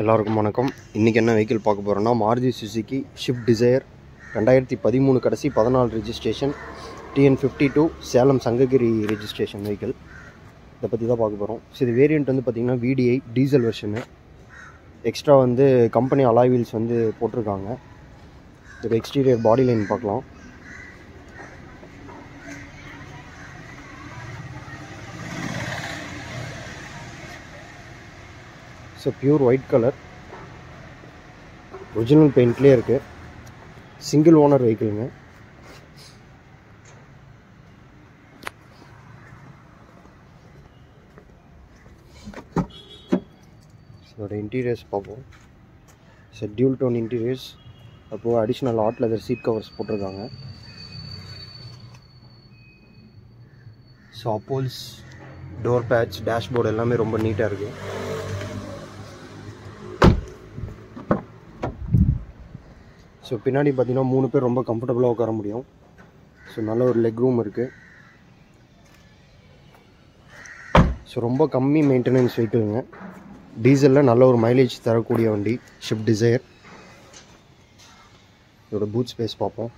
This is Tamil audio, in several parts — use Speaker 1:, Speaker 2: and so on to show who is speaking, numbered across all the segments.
Speaker 1: எல்லாருக்கும் வணக்கம். இன்றைக்கி என்ன வெஹிக்கிள் பார்க்க போகிறோன்னா மாருதி சுசுக்கி ஷிஃப்ட் டிசையர் ரெண்டாயிரத்தி பதிமூணு கடைசி பதினாலு registration TN fifty two Salem Sankagiri registration vehicle இதை பற்றி தான் பார்க்க போகிறோம் ஸோ இது வேரியண்ட் வந்து பார்த்திங்கன்னா விடிஐ டீசல் வெர்ஷனு எக்ஸ்ட்ரா வந்து கம்பெனி அலாய் வீல்ஸ் வந்து போட்டிருக்காங்க. இது எக்ஸ்டீரியர் பாடி லைன் பார்க்கலாம். So pure white colour original பெயிண்ட்லேயே இருக்குது சிங்கிள் ஓனர் வெஹிக்கிளுங்க இதோட இன்டீரியர்ஸ் பார்ப்போம்। ஸோ டியூல் டோன் இன்டீரியர்ஸ் அப்போது additional add leather seat covers போட்டிருக்காங்க। ஸோ அப்போல்ஸ் டோர் பேட்ச் டேஷ்போர்டு எல்லாமே ரொம்ப நீட்டாக இருக்குது ஸோ பின்னாடி பார்த்தீங்கன்னா மூணு பேர் ரொம்ப கம்ஃபர்டபுளாக உட்கார முடியும். ஸோ நல்ல ஒரு லெக் ரூம் இருக்குது ஸோ ரொம்ப கம்மி மெயின்டெனன்ஸ் வெஹிக்கிளுங்க டீசலில் நல்ல ஒரு மைலேஜ் தரக்கூடிய வண்டி ஷிஃப்ட் டிசையர் இதோட பூட் ஸ்பேஸ் பார்ப்போம்.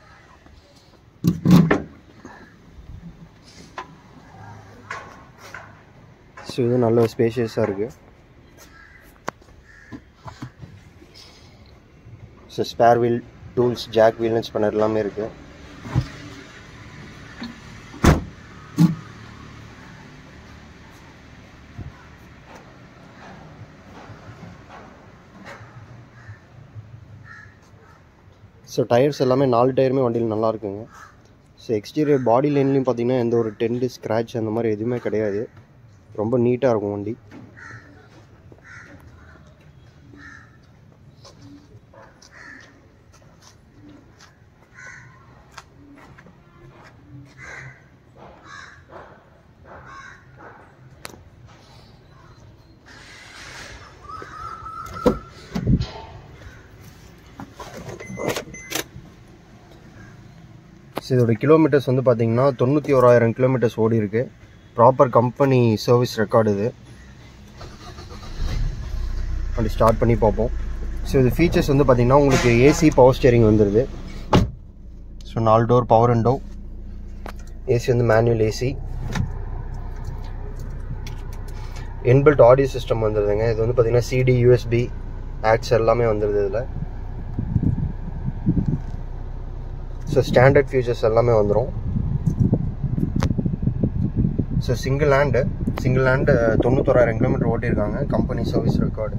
Speaker 1: ஸோ இது நல்ல ஸ்பேஷியஸாக இருக்குது so spare wheel tools jack வீல்னஸ் பண்ணர் எல்லாமே இருக்குது ஸோ டயர்ஸ் எல்லாமே நாலு டயருமே வண்டியில் நல்லா இருக்குங்க. ஸோ எக்ஸ்டீரியர் பாடி லைன்லேயும் பார்த்தீங்கன்னா எந்த ஒரு டென்ட் ஸ்க்ராட்ச் அந்த மாதிரி எதுவுமே கிடையாது. ரொம்ப நீட்டாக இருக்கும் வண்டி. ஸோ இதோட கிலோமீட்டர்ஸ் வந்து பார்த்திங்கன்னா தொண்ணூற்றி ஓராயிரம் கிலோமீட்டர்ஸ் ஓடி இருக்கு ப்ராப்பர் கம்பெனி சர்வீஸ் ரெக்கார்டு இது. அப்படி ஸ்டார்ட் பண்ணி பார்ப்போம். ஸோ இது ஃபீச்சர்ஸ் வந்து பார்த்திங்கன்னா உங்களுக்கு ஏசி பவர் ஸ்டியரிங் வந்துடுது ஸோ நாலு டோர் பவர் அண்டோ ஏசி வந்து manual AC inbuilt audio system வந்துடுதுங்க இது வந்து பார்த்திங்கன்னா சிடி யூஎஸ்பி ஆக்ஸ் எல்லாமே வந்துடுது இதில். ஸோ ஸ்டாண்டர்ட் ஃபியூச்சர்ஸ் எல்லாமே வந்துடும் so single hand single hand தொண்ணூத்தோராயிரம் kilometre ஓட்டியிருக்காங்க. கம்பெனி சர்வீஸ் ரெக்கார்டு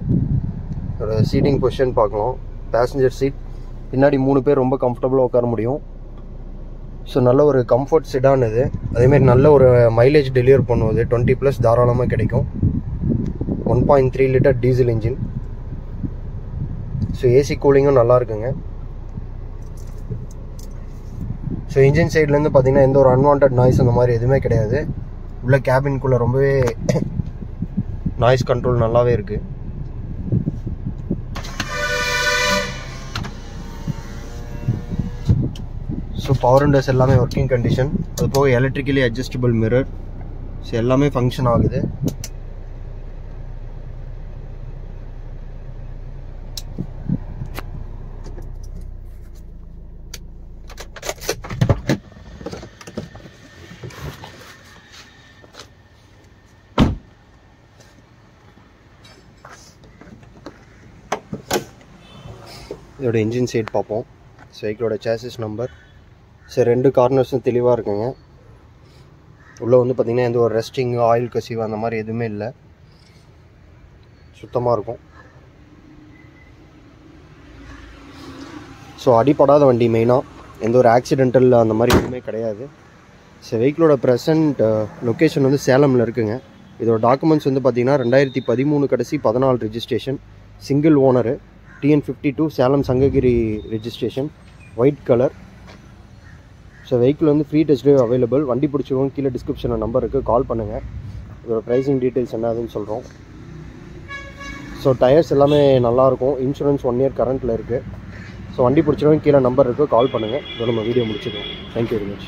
Speaker 1: ஒரு சீட்டிங் பொசிஷன் பார்க்கலாம். பேசஞ்சர் சீட் பின்னாடி மூணு பேர் ரொம்ப கம்ஃபர்டபுளாக உட்கார முடியும். ஸோ நல்ல ஒரு கம்ஃபர்ட் சிடான் இது அதேமாரி நல்ல ஒரு மைலேஜ் டெலிவர் பண்ணுவது. டுவெண்ட்டி ப்ளஸ் தாராளமாக கிடைக்கும். One point three litre diesel engine so AC கூலிங்கும் நல்லா இருக்குங்க. ஸோ இன்ஜின் சைட்லேருந்து பார்த்தீங்கன்னா எந்த ஒரு அன்வான்ட் நாய்ஸ் அந்த மாதிரி எதுவுமே கிடையாது. உள்ள கேபின்குள்ளே ரொம்பவே நாய்ஸ் கண்ட்ரோல் நல்லாவே இருக்குது ஸோ பவர் விண்டோஸ் எல்லாமே ஒர்க்கிங் கண்டிஷன் அது போக எலக்ட்ரிக்கலி அட்ஜஸ்டபிள் மிரர் ஸோ எல்லாமே ஃபங்க்ஷன் ஆகுது. இதோட இன்ஜின் சைட் பார்ப்போம். சைக்கிளோட வெஹிக்கிளோட சேசஸ் நம்பர் சரி ரெண்டு கார்னர்ஸும் தெளிவாக இருக்குங்க. உள்ளே வந்து பார்த்திங்கன்னா எந்த ஒரு ரெஸ்டிங் ஆயில் கசிவு அந்த மாதிரி எதுவுமே இல்லை. சுத்தமாக இருக்கும். ஸோ அடிப்படாத வண்டி மெயினாக எந்த ஒரு ஆக்சிடென்டல் அந்த மாதிரி எதுவுமே கிடையாது. ஸோ வெஹிக்கிளோட ப்ரெசன்ட் லொக்கேஷன் வந்து சேலமில் இருக்குங்க. இதோட டாக்குமெண்ட்ஸ் வந்து பார்த்திங்கன்னா ரெண்டாயிரத்தி பதிமூணு கடைசி பதினாலு registration single owner TN fifty two Salem Sankagiri registration white colour so vehicle வந்து ஃப்ரீ டெஸ்ட் ட்ரைவ் அவைலபிள் வண்டி பிடிச்சவங்க கீழே டிஸ்கிரிப்ஷனில் நம்பர் இருக்குது கால் பண்ணுங்கள் இதோட ப்ரைஸிங் டீட்டெயில்ஸ் என்னதுன்னு சொல்கிறோம் ஸோ டயர்ஸ் எல்லாமே நல்லாயிருக்கும் இன்சூரன்ஸ் ஒன் இயர் கரண்ட்டில் இருக்குது ஸோ வண்டி பிடிச்சவங்க கீழே நம்பர் இருக்குது கால் பண்ணுங்கள் இதோ நம்ம video முடிச்சிடுவோம். Thank you very much